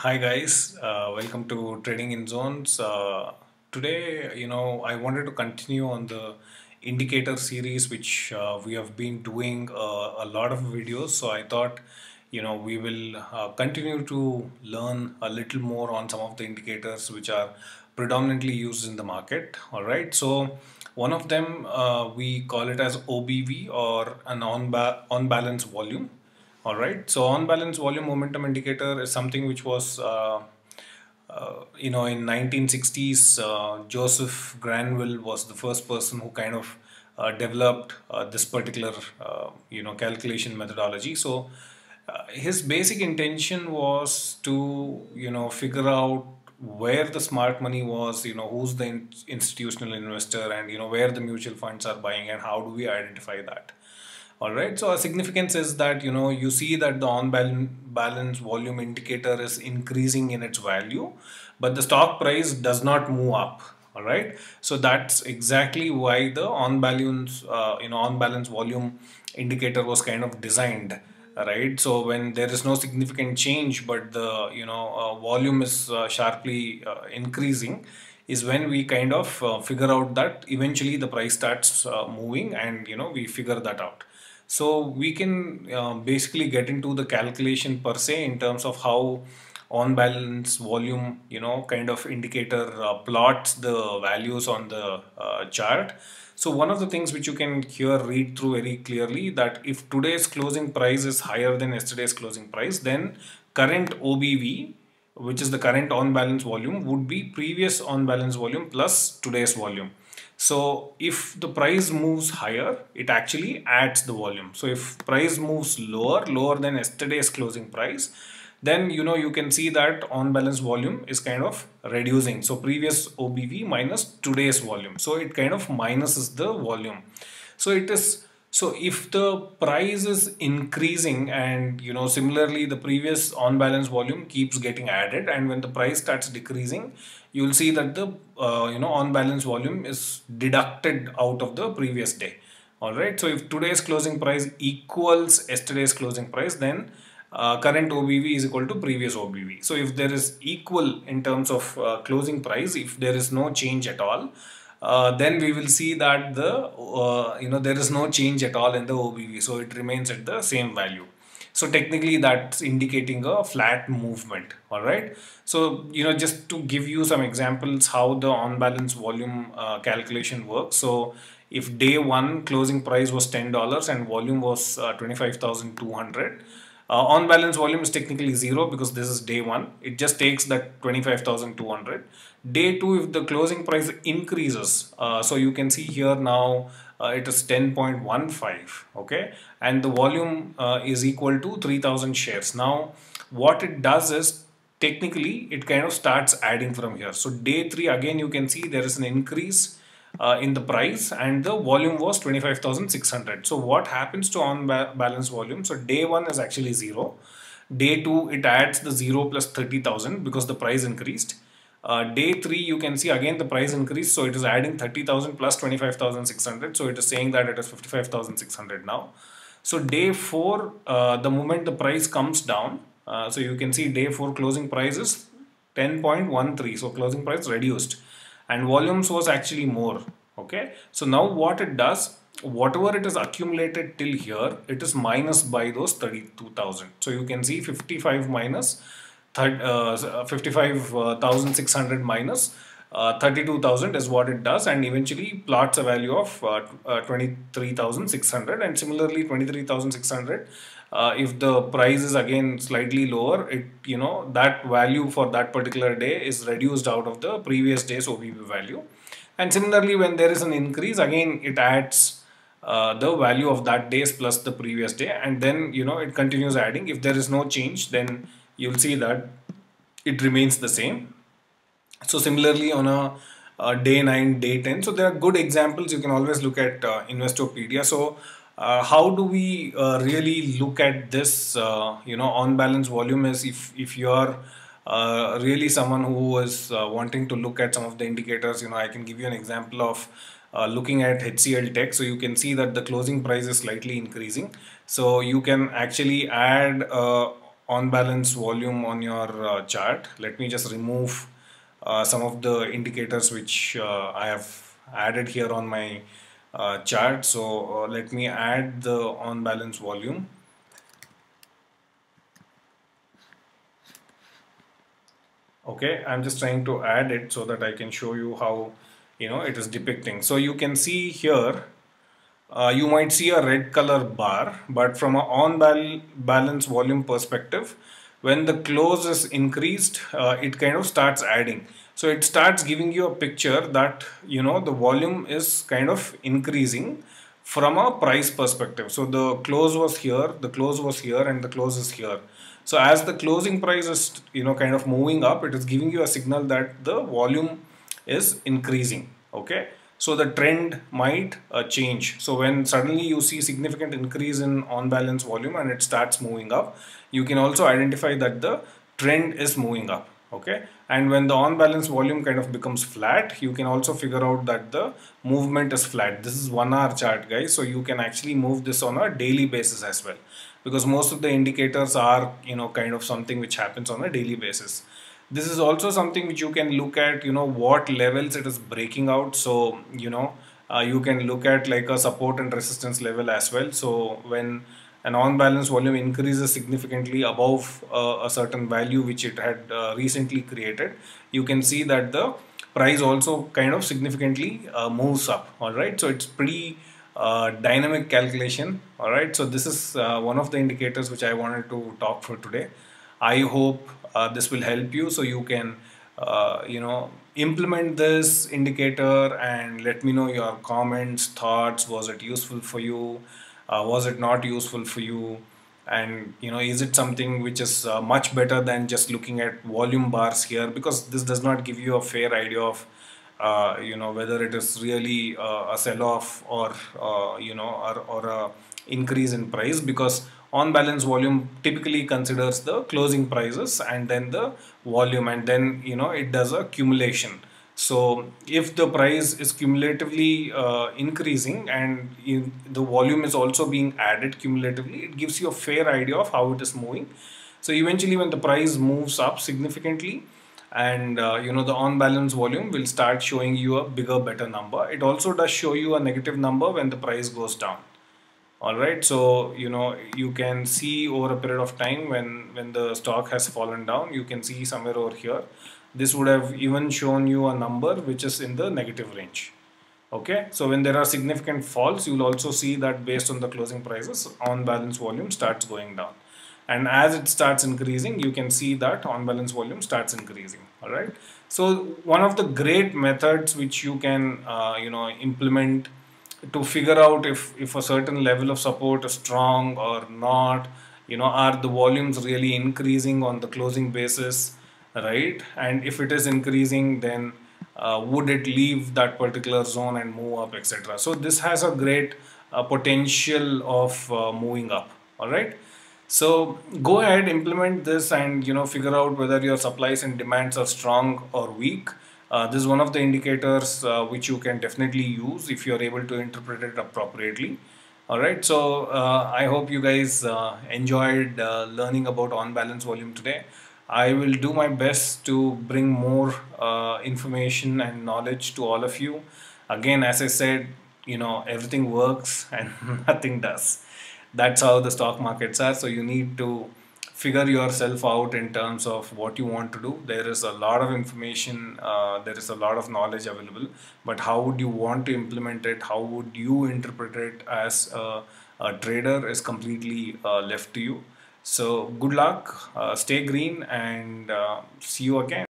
Hi guys, uh, welcome to Trading in Zones. Uh, today, you know, I wanted to continue on the indicator series, which uh, we have been doing uh, a lot of videos. So I thought, you know, we will uh, continue to learn a little more on some of the indicators which are predominantly used in the market. All right, so one of them uh, we call it as OBV or an on, ba on balance volume all right. So on balance volume momentum indicator is something which was, uh, uh, you know, in 1960s, uh, Joseph Granville was the first person who kind of uh, developed uh, this particular, uh, you know, calculation methodology. So his basic intention was to, you know, figure out where the smart money was, you know, who's the in institutional investor and, you know, where the mutual funds are buying and how do we identify that all right. So a significance is that you know you see that the on balance volume indicator is increasing in its value but the stock price does not move up. All right. So that's exactly why the on balance uh, you know on balance volume indicator was kind of designed. Right. So when there is no significant change but the you know uh, volume is uh, sharply uh, increasing is when we kind of uh, figure out that eventually the price starts uh, moving and you know we figure that out so we can uh, basically get into the calculation per se in terms of how on balance volume you know kind of indicator uh, plots the values on the uh, chart. So one of the things which you can here read through very clearly that if today's closing price is higher than yesterday's closing price then current OBV which is the current on balance volume would be previous on balance volume plus today's volume so if the price moves higher, it actually adds the volume. So if price moves lower, lower than yesterday's closing price, then you know you can see that on balance volume is kind of reducing. So previous OBV minus today's volume. So it kind of minuses the volume. So it is so if the price is increasing and you know similarly the previous on balance volume keeps getting added and when the price starts decreasing you will see that the uh, you know on balance volume is deducted out of the previous day. All right so if today's closing price equals yesterday's closing price then uh, current OBV is equal to previous OBV so if there is equal in terms of uh, closing price if there is no change at all uh, then we will see that the uh, you know there is no change at all in the OBV so it remains at the same value so technically that's indicating a flat movement, all right? So, you know, just to give you some examples how the on balance volume uh, calculation works. So if day one closing price was $10 and volume was uh, 25,200, uh, on balance volume is technically zero because this is day one. It just takes that 25,200. Day two, if the closing price increases, uh, so you can see here now uh, it is 10.15 okay and the volume uh, is equal to 3000 shares now what it does is technically it kind of starts adding from here so day 3 again you can see there is an increase uh, in the price and the volume was 25,600 so what happens to on ba balance volume? So day 1 is actually 0 day 2 it adds the 0 plus 30,000 because the price increased. Uh, day 3 you can see again the price increase so it is adding 30,000 plus 25,600 so it is saying that it is 55,600 now. So day 4 uh, the moment the price comes down uh, so you can see day 4 closing price is 10.13 so closing price reduced and volumes was actually more okay. So now what it does whatever it is accumulated till here it is minus by those 32,000 so you can see 55 minus uh, 55,600 minus uh, 32,000 is what it does and eventually plots a value of uh, uh, 23,600 and similarly 23,600 uh, if the price is again slightly lower it you know that value for that particular day is reduced out of the previous day's OBV value and similarly when there is an increase again it adds uh, the value of that days plus the previous day and then you know it continues adding if there is no change then you'll see that it remains the same. So similarly on a, a day 9, day 10, so there are good examples you can always look at uh, Investopedia. So uh, how do we uh, really look at this, uh, you know, on balance volume is if, if you're uh, really someone who is uh, wanting to look at some of the indicators, you know, I can give you an example of uh, looking at HCL Tech. So you can see that the closing price is slightly increasing. So you can actually add on balance volume on your chart let me just remove some of the indicators which I have added here on my uh, chart. So uh, let me add the on balance volume. Okay I'm just trying to add it so that I can show you how you know it is depicting. So you can see here uh, you might see a red color bar but from a on bal balance volume perspective when the close is increased uh, it kind of starts adding so it starts giving you a picture that you know the volume is kind of increasing from a price perspective. So the close was here the close was here and the close is here. So as the closing price is you know kind of moving up it is giving you a signal that the volume is increasing okay? So the trend might uh, change. So when suddenly you see significant increase in on balance volume and it starts moving up you can also identify that the trend is moving up okay? And when the on balance volume kind of becomes flat you can also figure out that the movement is flat. This is one hour chart guys. So you can actually move this on a daily basis as well. Because most of the indicators are you know kind of something which happens on a daily basis. This is also something which you can look at you know what levels it is breaking out. So you know uh, you can look at like a support and resistance level as well. So when an on balance volume increases significantly above uh, a certain value which it had uh, recently created. You can see that the price also kind of significantly uh, moves up all right? So it's pretty uh, dynamic calculation all right? So this is uh, one of the indicators which I wanted to talk for today. I hope uh, this will help you so you can you know implement this indicator and let me know your comments thoughts. Was it useful for you uh, was it not useful for you? And you know is it something which is uh, much better than just looking at volume bars here? Because this does not give you a fair idea of uh, you know whether it is really uh, a sell-off or uh, you know or, or a increase in price. Because on balance volume typically considers the closing prices and then the volume. And then you know it does a accumulation so if the price is cumulatively uh, increasing and in, the volume is also being added cumulatively it gives you a fair idea of how it is moving. So eventually when the price moves up significantly and uh, you know the on balance volume will start showing you a bigger better number it also does show you a negative number when the price goes down. All right so you know you can see over a period of time when when the stock has fallen down you can see somewhere over here this would have even shown you a number which is in the negative range. Okay? So when there are significant falls you will also see that based on the closing prices on balance volume starts going down. And as it starts increasing you can see that on balance volume starts increasing. All right so one of the great methods which you can uh, you know implement to figure out if if a certain level of support is strong or not you know are the volumes really increasing on the closing basis right and if it is increasing then uh, would it leave that particular zone and move up etc so this has a great uh, potential of uh, moving up all right so go ahead implement this and you know figure out whether your supplies and demands are strong or weak uh, this is one of the indicators uh, which you can definitely use if you're able to interpret it appropriately. All right, so uh, I hope you guys enjoyed learning about on balance volume today. I will do my best to bring more uh, information and knowledge to all of you. Again, as I said, you know, everything works and nothing does. That's how the stock markets are. So you need to figure yourself out in terms of what you want to do there is a lot of information uh, there is a lot of knowledge available but how would you want to implement it how would you interpret it as a, a trader is completely uh, left to you so good luck uh, stay green and uh, see you again